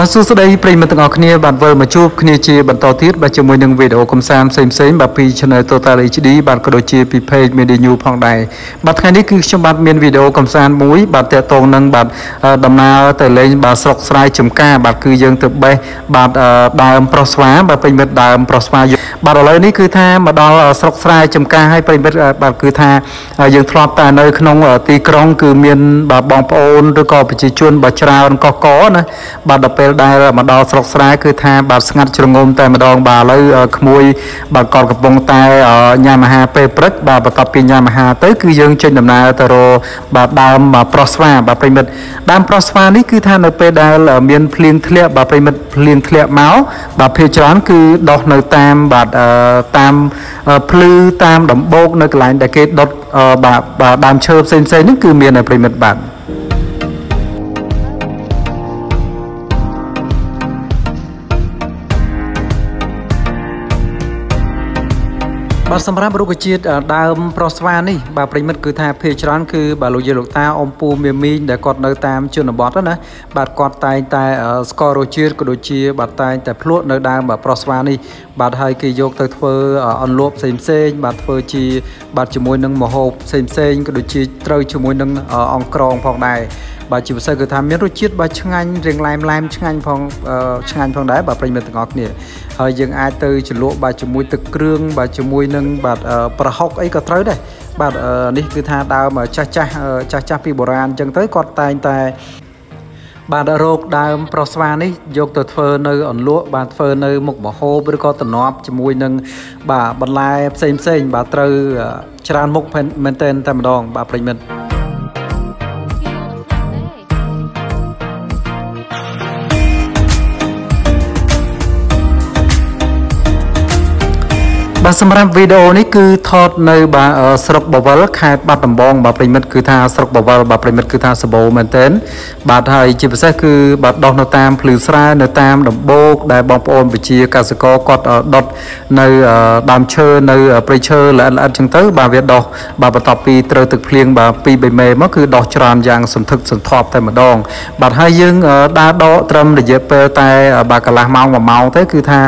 បាទសួស្តីប្រិយមិត្តទាំងអស់គ្នាបាទវិលមកជួបគ្នាជាបន្តទៀតបាទជាមួយនឹងវីដេអូកំសាន្តផ្សេងៗបាទពី Channel Total HD បាទក៏ដូចជាពី Page Media New ផងដែរបាទថ្ងៃនេះគឺខ្ញុំបាទមានវីដេអូកំសាន្តមួយបាទតាក់ទងនឹងបាទដំណើរទៅលេងបាទស្រុកស្រែចំការបាទគឺយើងទៅបេះបាទដើមប្រុសស្វាបាទប្រិយមិត្តដើមប្រុសស្វា បាទឥឡូវនេះគឺថាមកដល់ស្រុកស្រែចំការហើយប្រិយមិត្តបាទគឺថាយើងធ្លាប់តែនៅក្នុងទីក្រុង គឺមានបាទបងប្អូនឬក៏ប្រជាជនបាទច្រើនកកកណាបាទដល់ពេលដែលមកដល់ស្រុកស្រែគឺថាបាទស្ងាត់ជ្រងំតែម្ដងបាទឥឡូវក្មួយបាទគាត់កំពុងតែញ៉ាំអាហារពេលព្រឹកបាទបន្ទាប់ពីញ៉ាំអាហារទៅគឺយើងចេញដំណើរទៅរកបាទដើមប្រុសស្វាបាទប្រិមិត្តដើមប្រុសស្វានេះគឺថានៅពេលដែល មានភ្លៀងធ្លាក់បាទប្រិមិត្តភ្លៀងធ្លាក់មកបាទភាគច្រើនគឺដុះនៅតាមបាទតាមភ្លឺតាមដំបូកនៅកន្លែងដែលគេដុតបាទដើមឈើផ្សេងៗនេះគឺមាននៅប្រិមិត្តបាទ បាទសម្រាប់រុក្ខជាតិដើមប្រុសស្វានេះបាទប្រិមិត្តគឺថាភាគច្រើនគឺបាទលោកយាយលោកតាអ៊ំពូមេមីងដែលគាត់នៅតាមជនបទណាបាទគាត់តែងតែស្គាល់រសជាតិក៏ដូចជាបាទតែងតែភ្លក់នៅដើមប្រុសស្វានេះបាទហើយគេយកទៅធ្វើអន្លក់ផ្សេងផ្សេងបាទធ្វើជាបាទជាមួយនឹងម្ហូបផ្សេងផ្សេងក៏ដូចជាត្រូវជាមួយនឹងអង្ក្រងផងដែរ បាទជាពិសេសគឺថាមានរសជាតិបាទឆ្ងាញ់រៀងឡែមឡែមឆ្ងាញ់ផងឆ្ងាញ់ផងដែរបាទប្រិយមិត្តទាំងអស់គ្នាហើយយើងអាចទៅជ្រលក់បាទជាមួយទឹកគ្រឿងបាទជាមួយនឹងបាទប្រហុកអីក៏ត្រូវដែរបាទនេះគឺថាដើមចាស់ចាស់ចាស់ចាស់ពីបុរាណអញ្ចឹងទៅគាត់តែងតែបាទរោគដើមប្រស្វានេះយកទៅធ្វើនៅអន្លក់បាទធ្វើនៅមុខមហូបឬក៏តំណប់ជាមួយនឹងបាទបន្លែផ្សេងផ្សេងបាទត្រូវច្រើនមុខមែនទែនតែម្ដងបាទប្រិមិត្ត បាទសម្រាប់វីដេអូនេះគឺថតនៅបាទស្រុកបវលខេត្តបាត់ដំបងបាទប្រិមិត្តគឺថាស្រុកបវលបាទប្រិមិត្តគឺថាសបោមែនទែនបាទហើយជាពិសេសគឺបាទដោះនៅតាមភ្លឺស្រែនៅតាមដំបូកដែលបងប្អូនប្រជាកសិករគាត់ដុតនៅដើមឈើនៅព្រៃឈើល្អិតល្អិតចឹងទៅបាទវាដោះបាទបន្ទាប់ពីត្រូវទឹកភ្លៀងបាទពី3មេមកគឺដោះច្រើនយ៉ាងសន្ធឹកសន្ធាប់តែម្ដង បាទហើយយើងដើរដកត្រឹមរយៈពេលតែបាទកន្លះម៉ោង1ម៉ោងទៅគឺថា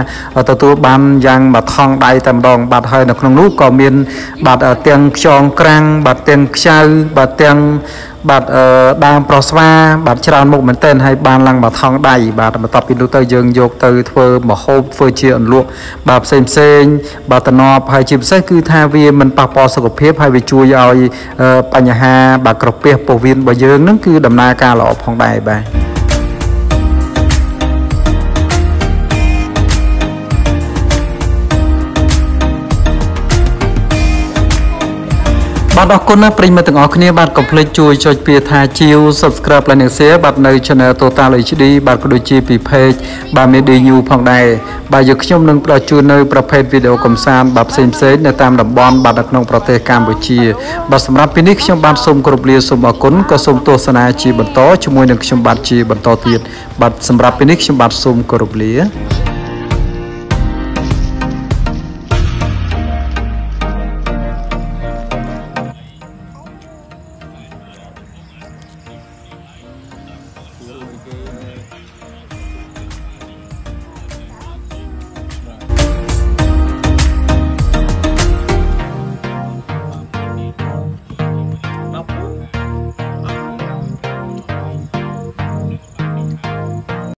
ទទួលបានយ៉ាងមួយថងដៃតែម្ដងបាទហើយនៅក្នុងនោះក៏មានបាទទាំងខ្យងក្រាំងបាទទាំងខ្ចៅបាទទាំងបាទដើមប្រុសស្វាបាទច្រើនមុខមែនទែនហើយបានឡើងមកថងដៃបាទបន្ទាប់ពីនោះទៅយើងយកទៅធ្វើមហូបធ្វើជាអន្លក់បាទផ្សេងផ្សេងបាទតំណប់ហើយជាពិសេសគឺថាវាមិនប៉ះពាល់សុខភាពហើយវាជួយឲ្យបញ្ហាបាទក្រពះពោះវៀនរបស់យើងនឹងគឺដំណើរការល្អផងដែរបាទ បាទអរគុណណាប្រិយមិត្តទាំងអស់គ្នាបាទកុំភ្លេចជួយចុចពាក្យថាជាវ Subscribe និង Share បាទនៅ Channel Total HD បាទក៏ដូចជាពី Page បាទ Media New ផងដែរបាទយកខ្ញុំនឹងផ្ដល់ជូននៅប្រភេទវីដេអូកំសាន្តបាទផ្សេងផ្សេងនៅតាមតំបន់បាទនៅក្នុងប្រទេសកម្ពុជាបាទសម្រាប់ពេលនេះខ្ញុំបាទសូមគោរពលាសូមអរគុណក៏សូមទស្សនាជាបន្តជាមួយនឹងខ្ញុំបាទជាបន្តទៀតបាទសម្រាប់ពេលនេះខ្ញុំបាទសូមគោរពលា